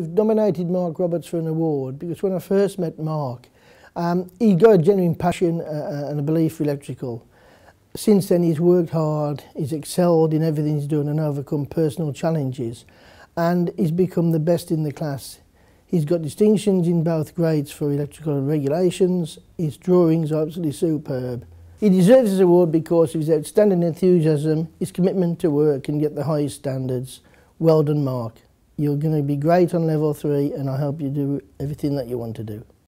We've nominated Mark Roberts for an award because when I first met Mark, um, he got a genuine passion uh, uh, and a belief for electrical. Since then he's worked hard, he's excelled in everything he's done and overcome personal challenges and he's become the best in the class. He's got distinctions in both grades for electrical and regulations, his drawings are absolutely superb. He deserves this award because of his outstanding enthusiasm, his commitment to work and get the highest standards. Well done Mark. You're going to be great on level three and I hope you do everything that you want to do.